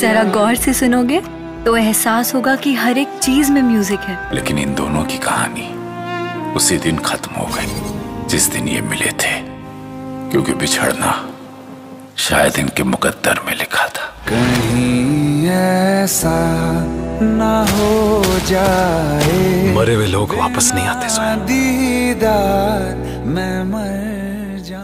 जरा गौर से सुनोगे तो एहसास होगा कि हर एक चीज़ में म्यूज़िक है। लेकिन इन दोनों की कहानी उसी दिन खत्म हो गई जिस दिन ये मिले थे क्योंकि बिछड़ना शायद इनके मुकद्दर में लिखा था। कहीं ऐसा ना हो जाए। मरे हुए लोग वापस नहीं आते दीदार मैं मर जा